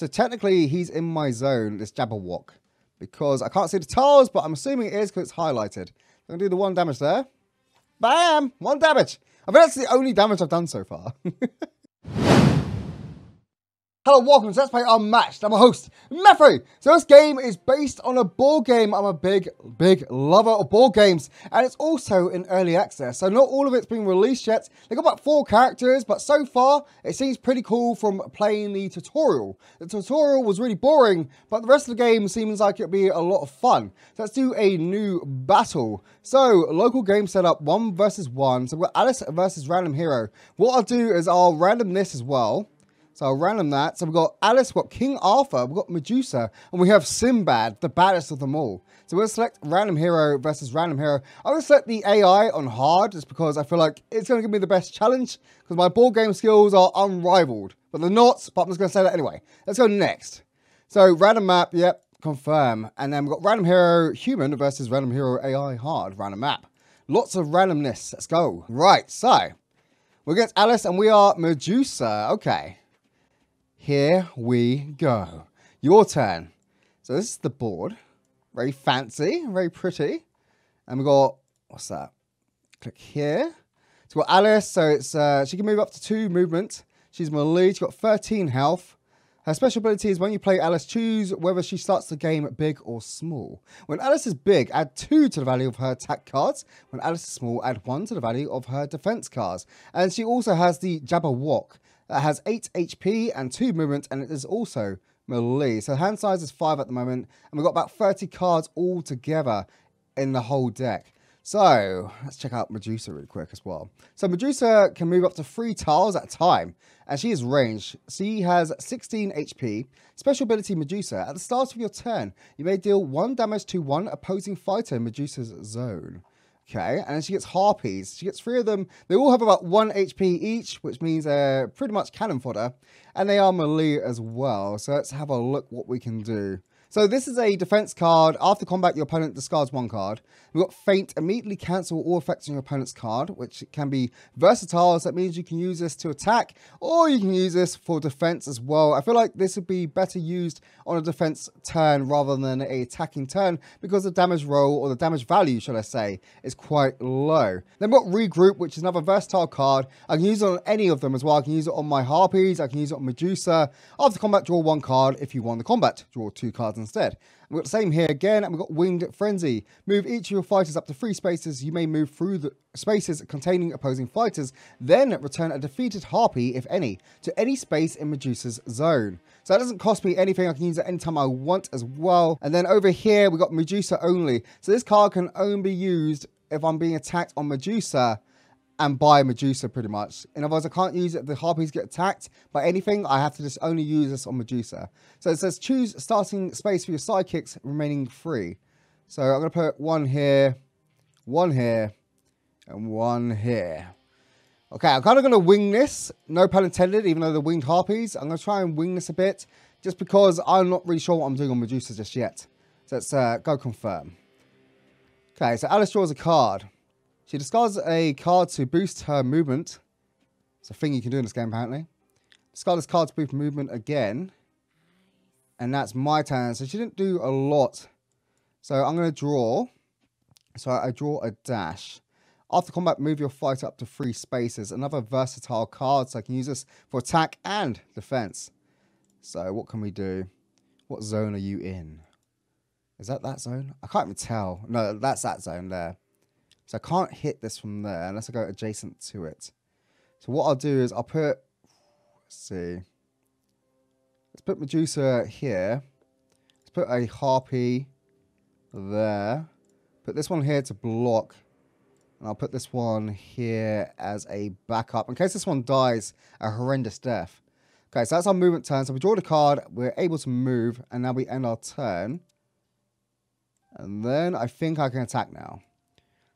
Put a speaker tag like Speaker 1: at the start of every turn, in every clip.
Speaker 1: So technically, he's in my zone, this Jabberwock, because I can't see the tiles, but I'm assuming it is because it's highlighted. I'm going to do the one damage there. Bam! One damage. I think that's the only damage I've done so far. Hello, welcome to Let's Play Unmatched. I'm a host, Meffrey. So this game is based on a board game. I'm a big, big lover of board games. And it's also in early access. So not all of it's been released yet. They've got about four characters, but so far it seems pretty cool from playing the tutorial. The tutorial was really boring, but the rest of the game seems like it'd be a lot of fun. So let's do a new battle. So local game setup, one versus one. So we've got Alice versus Random Hero. What I'll do is I'll random this as well. So I'll random that. So we've got Alice, we've got King Arthur, we've got Medusa, and we have Sinbad, the baddest of them all. So we'll select random hero versus random hero. I'm going to select the AI on hard just because I feel like it's going to give me the best challenge because my board game skills are unrivaled. But they're not, but I'm just going to say that anyway. Let's go next. So random map, yep, confirm. And then we've got random hero human versus random hero AI hard, random map. Lots of randomness. Let's go. Right, so we're against Alice and we are Medusa. Okay. Here we go. Your turn. So this is the board. Very fancy, very pretty. And we've got, what's that? Click here. So we've got Alice, so it's uh, she can move up to two movement. She's my lead, she's got 13 health. Her special ability is when you play Alice, choose whether she starts the game big or small. When Alice is big, add 2 to the value of her attack cards. When Alice is small, add 1 to the value of her defense cards. And she also has the Jabberwock that has 8 HP and 2 movement, and it is also melee. So hand size is 5 at the moment, and we've got about 30 cards all together in the whole deck. So let's check out Medusa really quick as well. So Medusa can move up to three tiles at a time, and she is ranged. She has 16 HP. Special ability Medusa. At the start of your turn, you may deal one damage to one opposing fighter in Medusa's zone. Okay, and she gets harpies. She gets three of them. They all have about one HP each, which means they're pretty much cannon fodder. And they are melee as well. So let's have a look what we can do. So this is a defense card. After combat, your opponent discards one card. We've got Feint. Immediately cancel all effects on your opponent's card, which can be versatile. So that means you can use this to attack, or you can use this for defense as well. I feel like this would be better used on a defense turn rather than a attacking turn because the damage roll, or the damage value, should I say, is quite low. Then we've got Regroup, which is another versatile card. I can use it on any of them as well. I can use it on my Harpies. I can use it on Medusa. After combat, draw one card. If you won the combat, draw two cards instead. We've got the same here again, and we've got Winged Frenzy. Move each of your fighters up to three spaces. You may move through the spaces containing opposing fighters, then return a defeated Harpy, if any, to any space in Medusa's zone. So that doesn't cost me anything. I can use it anytime I want as well. And then over here, we've got Medusa only. So this card can only be used if I'm being attacked on Medusa and by Medusa pretty much. In other words, I can't use it if the Harpies get attacked by anything. I have to just only use this on Medusa. So it says choose starting space for your sidekicks remaining free. So I'm going to put one here, one here, and one here. Okay, I'm kind of going to wing this. No pun intended, even though they're winged Harpies. I'm going to try and wing this a bit just because I'm not really sure what I'm doing on Medusa just yet. So let's uh, go confirm. Okay, so Alice draws a card. She discards a card to boost her movement. It's a thing you can do in this game, apparently. Discard this card to boost movement again. And that's my turn. So she didn't do a lot. So I'm going to draw. So I draw a dash. After combat, move your fighter up to three spaces. Another versatile card, so I can use this for attack and defense. So what can we do? What zone are you in? Is that that zone? I can't even tell. No, that's that zone there. So I can't hit this from there unless I go adjacent to it. So what I'll do is I'll put, let's see, let's put Medusa here. Let's put a Harpy there. Put this one here to block. And I'll put this one here as a backup in case this one dies a horrendous death. Okay, so that's our movement turn. So we draw the card, we're able to move, and now we end our turn. And then I think I can attack now.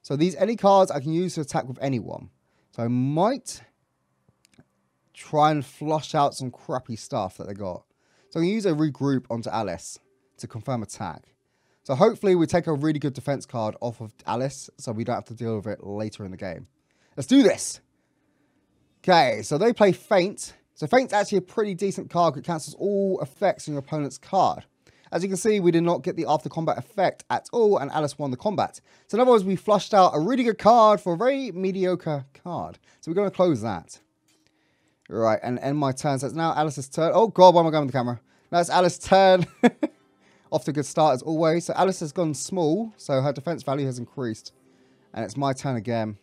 Speaker 1: So these any cards I can use to attack with anyone. So I might try and flush out some crappy stuff that they got. So I can use a regroup onto Alice to confirm attack. So hopefully we take a really good defense card off of Alice so we don't have to deal with it later in the game. Let's do this. Okay, so they play Feint. So Feint's actually a pretty decent card. It cancels all effects on your opponent's card. As you can see, we did not get the after combat effect at all, and Alice won the combat. So in other words, we flushed out a really good card for a very mediocre card. So we're going to close that. Right, and end my turn. So it's now Alice's turn. Oh god, why am I going with the camera? Now it's Alice's turn. Off to a good start as always. So Alice has gone small, so her defense value has increased. And it's my turn again.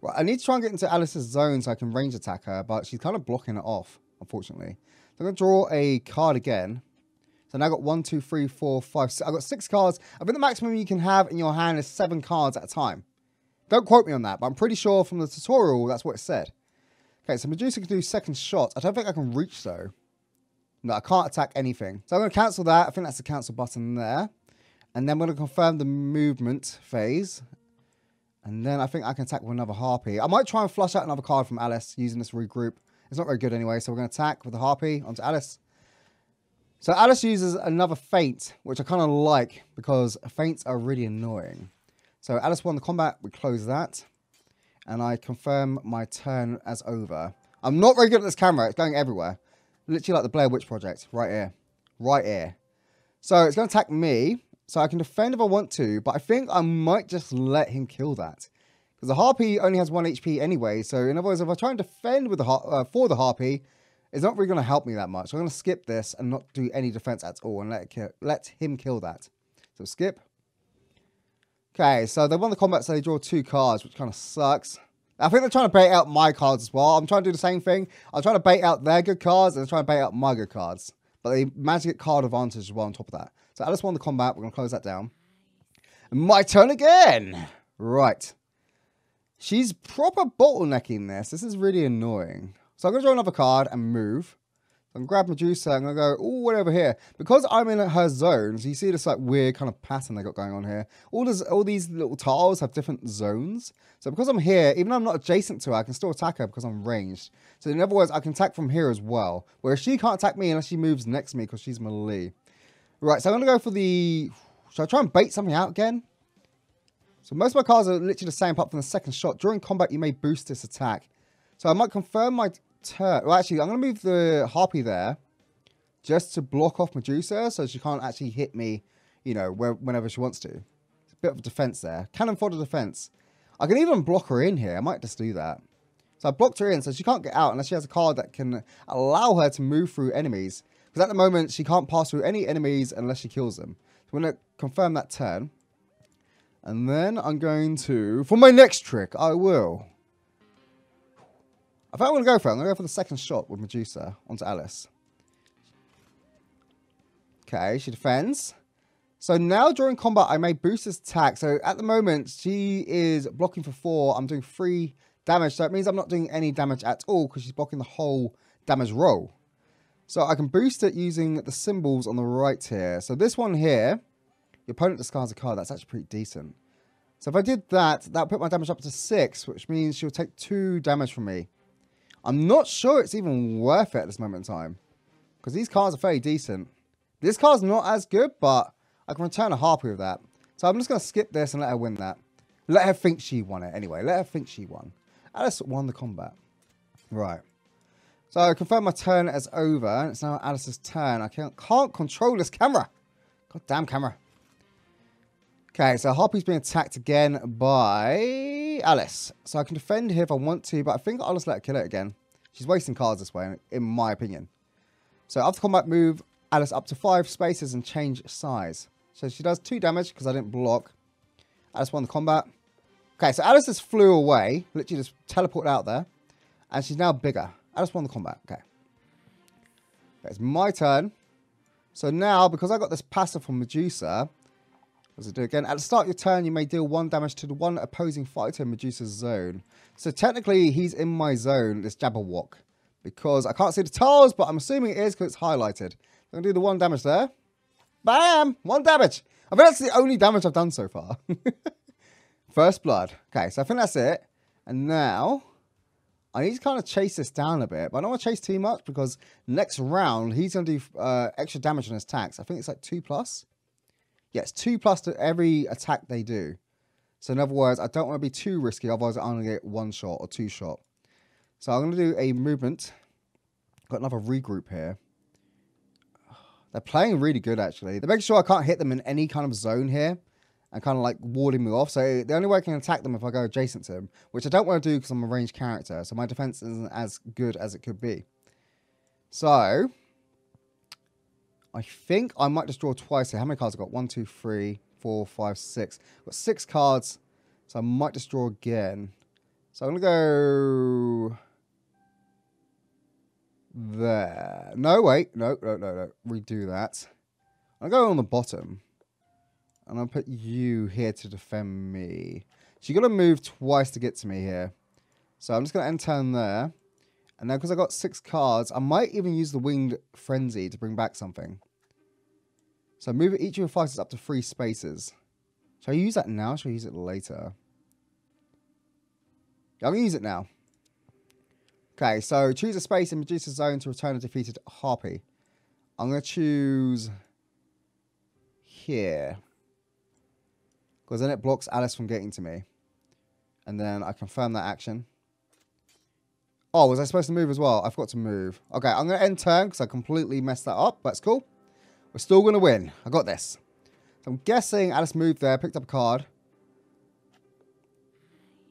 Speaker 1: Right, I need to try and get into Alice's zone so I can range attack her, but she's kind of blocking it off, unfortunately. So I'm going to draw a card again. So now I've got one, two, three, four, five. I've got six cards. I think the maximum you can have in your hand is seven cards at a time. Don't quote me on that, but I'm pretty sure from the tutorial that's what it said. Okay, so Medusa can do second shot. I don't think I can reach though. No, I can't attack anything. So I'm going to cancel that. I think that's the cancel button there. And then we're going to confirm the movement phase. And then I think I can attack with another Harpy. I might try and flush out another card from Alice using this regroup. It's not very good anyway, so we're going to attack with the Harpy onto Alice. So Alice uses another feint, which I kind of like because feints are really annoying. So Alice won the combat, we close that. And I confirm my turn as over. I'm not very good at this camera, it's going everywhere. Literally like the Blair Witch Project, right here. Right here. So it's going to attack me, so I can defend if I want to, but I think I might just let him kill that. Because the Harpy only has 1 HP anyway, so in other words, if I try and defend with the uh, for the Harpy, it's not really going to help me that much. So I'm going to skip this and not do any defense at all and let, let him kill that. So skip. Okay, so they won the combat, so they draw two cards, which kind of sucks. I think they're trying to bait out my cards as well. I'm trying to do the same thing. I'm trying to bait out their good cards, and trying to bait out my good cards. But they managed to get card advantage as well on top of that. So Alice won the combat. We're going to close that down. My turn again. Right. She's proper bottlenecking this. This is really annoying. So I'm going to draw another card and move. I'm going to grab Medusa. I'm going to go all way over here. Because I'm in her zones, you see this like weird kind of pattern they got going on here. All, this, all these little tiles have different zones. So because I'm here, even though I'm not adjacent to her, I can still attack her because I'm ranged. So in other words, I can attack from here as well. Whereas she can't attack me unless she moves next to me because she's melee. Right, so I'm going to go for the... Should I try and bait something out again? So most of my cards are literally the same apart from the second shot. During combat, you may boost this attack. So I might confirm my turn. Well, actually, I'm going to move the Harpy there just to block off Medusa so she can't actually hit me, you know, whenever she wants to. It's a bit of defense there. Cannon fodder defense. I can even block her in here. I might just do that. So I blocked her in so she can't get out unless she has a card that can allow her to move through enemies. Because at the moment, she can't pass through any enemies unless she kills them. So I'm going to confirm that turn. And then I'm going to, for my next trick, I will I think I'm going to go for it. I'm going to go for the second shot with Medusa onto Alice. Okay, she defends. So now during combat, I may boost attack. So at the moment, she is blocking for four. I'm doing three damage. So it means I'm not doing any damage at all because she's blocking the whole damage roll. So I can boost it using the symbols on the right here. So this one here, your opponent discards a card. That's actually pretty decent. So if I did that, that put my damage up to six, which means she'll take two damage from me. I'm not sure it's even worth it at this moment in time. Because these cards are fairly decent. This card's not as good, but I can return a Harpy with that. So I'm just going to skip this and let her win that. Let her think she won it anyway. Let her think she won. Alice won the combat. Right. So I confirm my turn as over. And it's now Alice's turn. I can't, can't control this camera. God damn camera. Okay, so Harpy's being attacked again by Alice. So I can defend here if I want to, but I think I'll just let her kill it again. She's wasting cards this way, in my opinion. So after combat move, Alice up to five spaces and change size. So she does two damage because I didn't block. Alice won the combat. Okay, so Alice just flew away. Literally just teleported out there. And she's now bigger. Alice won the combat. Okay. okay it's my turn. So now, because I got this passive from Medusa, as I do again, at the start of your turn, you may deal one damage to the one opposing fighter in Medusa's zone. So technically, he's in my zone, this Jabberwock. Because I can't see the tiles, but I'm assuming it is because it's highlighted. I'm going to do the one damage there. Bam! One damage. I think that's the only damage I've done so far. First blood. Okay, so I think that's it. And now, I need to kind of chase this down a bit. But I don't want to chase too much because next round, he's going to do uh, extra damage on his attacks. I think it's like 2 plus. It's 2 plus to every attack they do. So in other words, I don't want to be too risky, otherwise I'm going to get one shot or two shot. So I'm going to do a movement. Got another regroup here. They're playing really good, actually. They're making sure I can't hit them in any kind of zone here and kind of like warding me off. So the only way I can attack them if I go adjacent to them, which I don't want to do because I'm a ranged character. So my defense isn't as good as it could be. So I think I might just draw twice here. How many cards I got? One, two, three, four, five, six. I've got six cards. So I might just draw again. So I'm to go there. No, wait. No, no, no, no. Redo that. I'll go on the bottom. And I'll put you here to defend me. So you've got to move twice to get to me here. So I'm just to end turn there. And now because I got six cards, I might even use the Winged Frenzy to bring back something. So move each of your fighters up to three spaces. Shall I use that now? Shall I use it later? I'm going to use it now. Okay, so choose a space in Medusa Zone to return a defeated Harpy. I'm going to choose here. Because then it blocks Alice from getting to me. And then I confirm that action. Oh, was I supposed to move as well? I forgot to move. Okay, I'm going to end turn because I completely messed that up. That's cool. We're still going to win. I got this. So I'm guessing Alice moved there, picked up a card.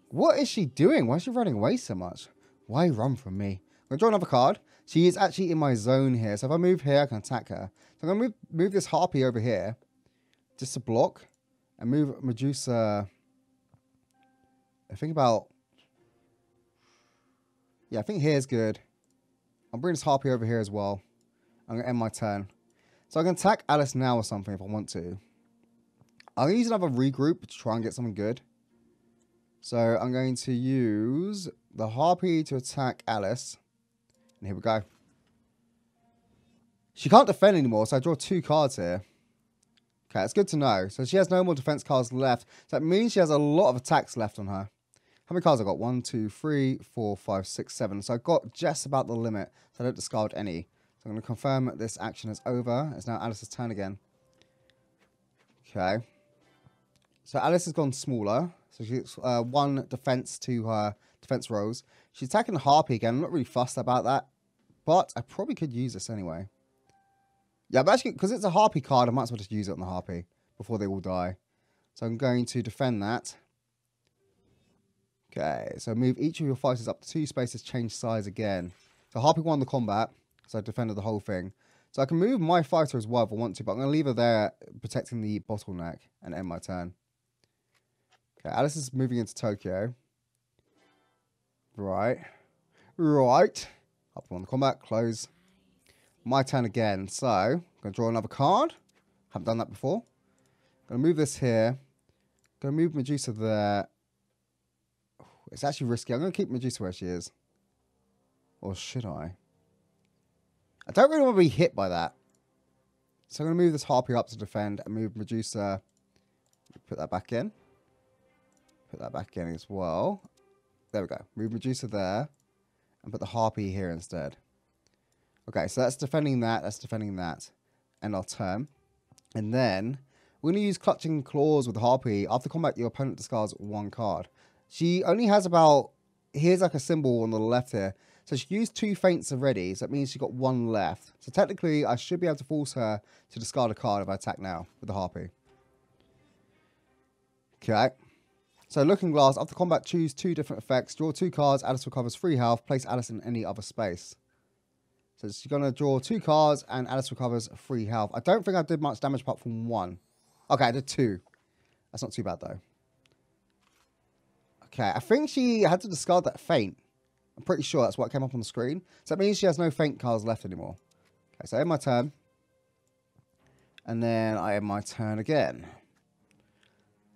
Speaker 1: What is she doing? Why is she running away so much? Why run from me? I'm going to draw another card. She is actually in my zone here. So if I move here, I can attack her. So I'm going to move, move this Harpy over here. Just to block. And move Medusa. I think about... Yeah, I think here's good. I'll bring this Harpy over here as well. I'm going to end my turn. So I can attack Alice now or something if I want to. I'm going to use another regroup to try and get something good. So I'm going to use the Harpy to attack Alice. And here we go. She can't defend anymore, so I draw two cards here. Okay, it's good to know. So she has no more defense cards left. So that means she has a lot of attacks left on her. How many cards I got? One, two, three, four, five, six, seven. So I got just about the limit. So I don't discard any. So I'm going to confirm that this action is over. It's now Alice's turn again. Okay. So Alice has gone smaller. So she's uh, one defense to her defense rolls. She's attacking the Harpy again. I'm not really fussed about that. But I probably could use this anyway. Yeah, but actually, because it's a Harpy card, I might as well just use it on the Harpy before they all die. So I'm going to defend that. Okay, so move each of your fighters up to two spaces, change size again. So Harpy won the combat, so I defended the whole thing. So I can move my fighter as well if I want to, but I'm going to leave her there protecting the bottleneck and end my turn. Okay, Alice is moving into Tokyo. Right. Right. Up on the combat, close. My turn again. So, I'm going to draw another card. Haven't done that before. Going to move this here. Going to move Medusa there. It's actually risky. I'm going to keep Medusa where she is. Or should I? I don't really want to be hit by that. So I'm going to move this Harpy up to defend and move Medusa. Put that back in. Put that back in as well. There we go. Move Medusa there. And put the Harpy here instead. Okay, so that's defending that. That's defending that. And our turn. And then we're going to use Clutching Claws with Harpy. After combat, your opponent discards one card. She only has about... Here's like a symbol on the left here. So she used two feints already, so that means she got one left. So technically, I should be able to force her to discard a card if I attack now with the Harpy. Okay. So Looking Glass, after combat, choose two different effects. Draw two cards, Alice recovers three health. Place Alice in any other space. So she's going to draw two cards and Alice recovers three health. I don't think I did much damage apart from one. Okay, I did two. That's not too bad though. Okay, I think she had to discard that feint. I'm pretty sure that's what came up on the screen. So that means she has no feint cards left anymore. Okay, so I end my turn. And then I end my turn again.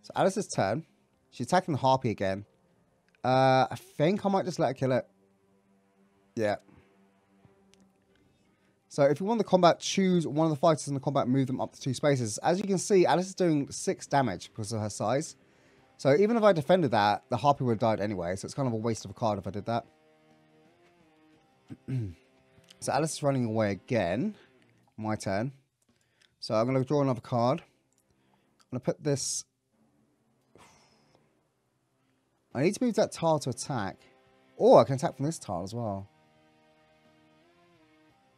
Speaker 1: So Alice's turn. She's attacking the Harpy again. Uh, I think I might just let her kill it. Yeah. So if you want the combat, choose one of the fighters in the combat move them up to two spaces. As you can see, Alice is doing six damage because of her size. So even if I defended that, the Harpy would have died anyway. So it's kind of a waste of a card if I did that. so Alice is running away again. My turn. So I'm going to draw another card. I'm going to put this I need to move that tile to attack. Or I can attack from this tile as well.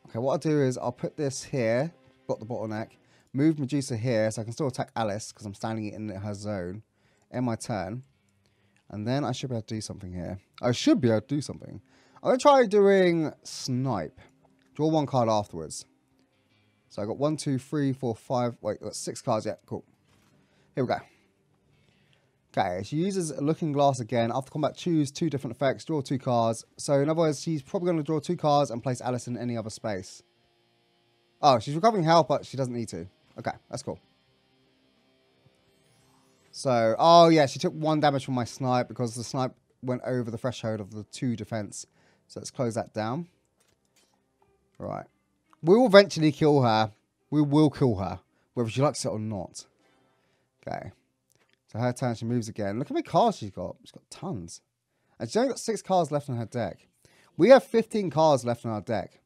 Speaker 1: Okay, what I'll do is I'll put this here, got the bottleneck, move Medusa here so I can still attack Alice because I'm standing in her zone. In my turn. And then I should be able to do something here. I should be able to do something. I'm going to try doing Snipe. Draw one card afterwards. So I got one, two, three, four, five. Wait, got six cards. Yeah, cool. Here we go. Okay, she uses Looking Glass again. After combat, choose two different effects, draw two cards. So in other words, she's probably going to draw two cards and place Alice in any other space. Oh, she's recovering health, but she doesn't need to. Okay, that's cool. So, oh yeah, she took one damage from my snipe because the snipe went over the threshold of the two defense. So let's close that down. Right. We will eventually kill her. We will kill her, whether she likes it or not. Okay. So her turn, she moves again. Look how many cards she's got. She's got tons. And she's only got six cards left on her deck. We have 15 cards left on our deck.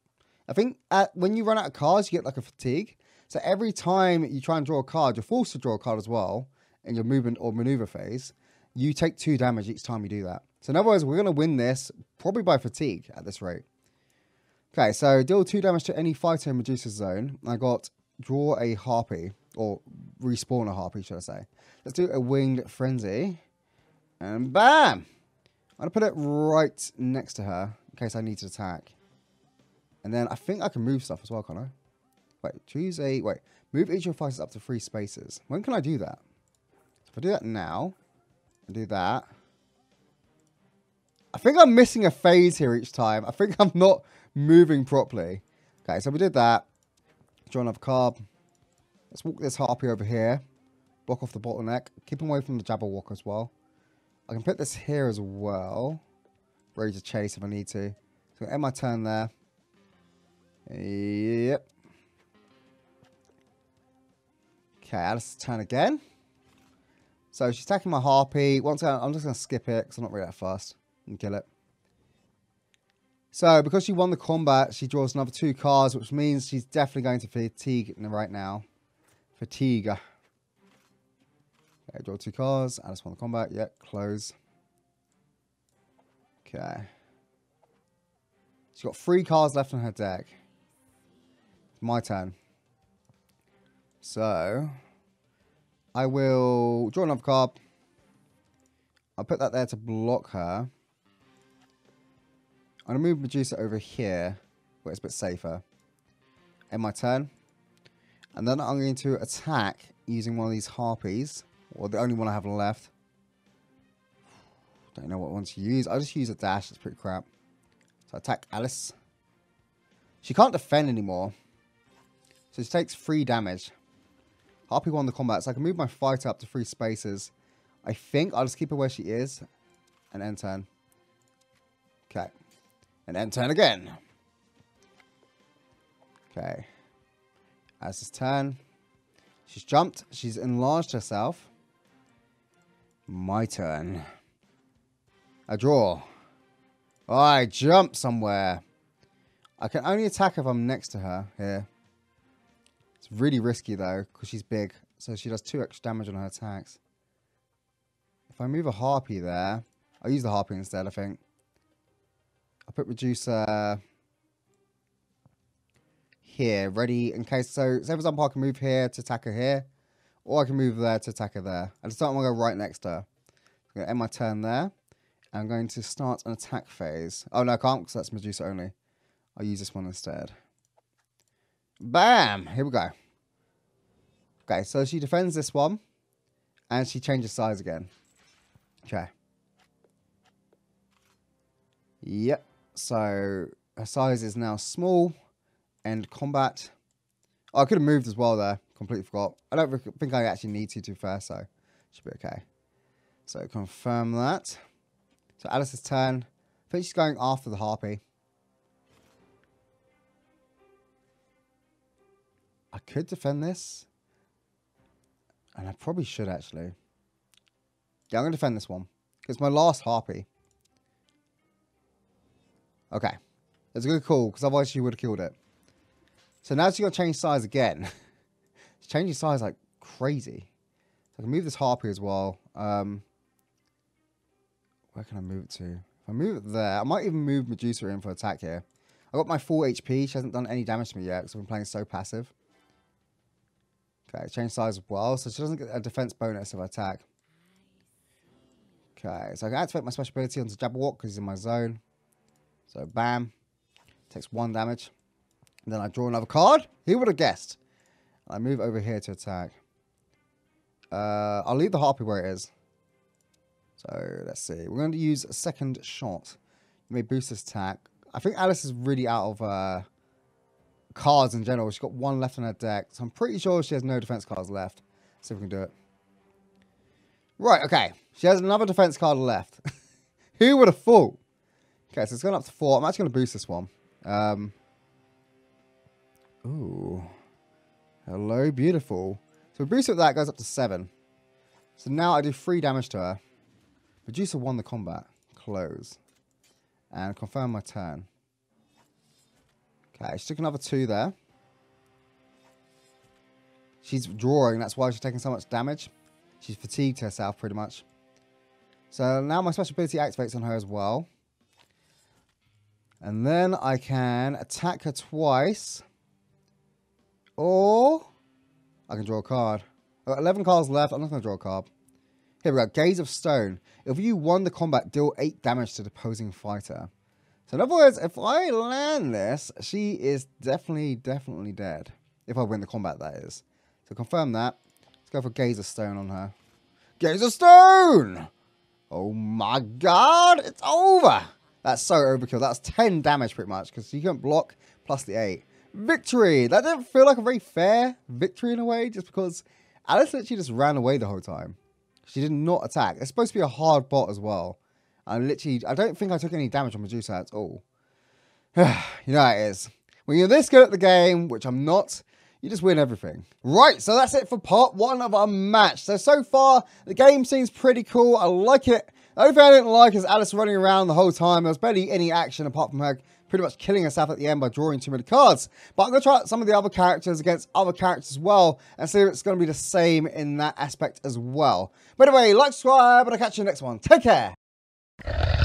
Speaker 1: I think at, when you run out of cards, you get like a fatigue. So every time you try and draw a card, you're forced to draw a card as well in your movement or maneuver phase. You take two damage each time you do that. So in other words, we're going to win this probably by fatigue at this rate. Okay, so deal two damage to any fighter in Medusa's zone. I got draw a harpy, or respawn a harpy, should I say. Let's do a winged frenzy. And bam! I'm going to put it right next to her in case I need to attack. And then I think I can move stuff as well, can't I? Wait, choose a... Wait, move each of your fighters up to three spaces. When can I do that? If I do that now, and do that... I think I'm missing a phase here each time. I think I'm not moving properly. Okay, so we did that. Draw another card. Let's walk this harpy over here. Block off the bottleneck. Keep him away from the Jabberwock as well. I can put this here as well. Ready to chase if I need to. So end my turn there. Yep. Okay, Alice's turn again. So she's attacking my harpy. Once again, I'm just going to skip it because I'm not really that fast and kill it. So because she won the combat, she draws another two cards, which means she's definitely going to fatigue right now. Fatigue. Okay, draw two cards. I just won the combat. Yep, close. Okay. She's got three cards left on her deck. It's my turn. So, I will draw another card. I'll put that there to block her. I'm going to move Medusa over here, where it's a bit safer. End my turn. And then I'm going to attack using one of these harpies, or the only one I have left. Don't know what one to use. I'll just use a dash. It's pretty crap. So attack Alice. She can't defend anymore. So she takes three damage. Harpy won the combat, so I can move my fighter up to three spaces. I think I'll just keep her where she is. And end turn. Okay. And end turn again. Okay. As his turn. She's jumped. She's enlarged herself. My turn. A draw. I jump somewhere. I can only attack if I'm next to her here. It's really risky though, because she's big. So she does two extra damage on her attacks. If I move a harpy there, I'll use the harpy instead, I think. I'll put Medusa here, ready in case. So, say for example, I can move here to attack her here, or I can move there to attack her there. I just don't want to go right next to her. I'm going to end my turn there. I'm going to start an attack phase. Oh, no, I can't because that's Medusa only. I'll use this one instead. Bam! Here we go. Okay, so she defends this one. And she changes size again. Okay. Yep. So her size is now small. And combat. Oh, I could have moved as well there. Completely forgot. I don't think I actually need to, to fair, so should be okay. So confirm that. So Alice's turn. I think she's going after the harpy. I could defend this. And I probably should actually. Yeah, I'm going to defend this one. It's my last harpy. Okay. That's a good call, because otherwise she would have killed it. So now she's to change size again. she's changing size like crazy. So I can move this harpy as well. Um, where can I move it to? If I move it there, I might even move Medusa in for attack here. I got my full HP. She hasn't done any damage to me yet because I've been playing so passive. Okay, change size as well. So she doesn't get a defense bonus of attack. Okay, so I can activate my special ability onto Jabberwock because he's in my zone. So bam. Takes one damage. And then I draw another card. Who would have guessed? I move over here to attack. Uh, I'll leave the Harpy where it is. So let's see. We're going to use a second shot. You may boost this attack. I think Alice is really out of uh, cards in general. She's got one left on her deck. So I'm pretty sure she has no defense cards left. Let's see if we can do it. Right, okay. She has another defense card left. Who would have thought? Okay, so it's gone up to four. I'm actually going to boost this one. Um, ooh. Hello, beautiful. So we boost it that goes up to seven. So now I do three damage to her. Medusa won the combat. Close. And confirm my turn. Okay, she took another two there. She's drawing, that's why she's taking so much damage. She's fatigued herself pretty much. So now my special ability activates on her as well. And then I can attack her twice. Or I can draw a card. I've got 11 cards left. I'm not going to draw a card. Here we go. Gaze of Stone. If you won the combat, deal 8 damage to the opposing fighter. So in other words, if I land this, she is definitely, definitely dead. If I win the combat, that is. So confirm that. Let's go for Gaze of Stone on her. Gaze of Stone! Oh my god, it's over! That's so overkill. That's 10 damage pretty much, because you can't block plus the 8. Victory! That didn't feel like a very fair victory in a way, just because Alice literally just ran away the whole time. She did not attack. It's supposed to be a hard bot as well. I literally, I don't think I took any damage on Medusa at all. you know how it is. When you're this good at the game, which I'm not, you just win everything. Right, so that's it for part one of our match. So, so far, the game seems pretty cool. I like it. The only thing I didn't like is Alice running around the whole time. There was barely any action apart from her pretty much killing herself at the end by drawing too many cards. But I'm going to try out some of the other characters against other characters as well and see if it's going to be the same in that aspect as well. But anyway, like, subscribe, and I'll catch you in the next one. Take care you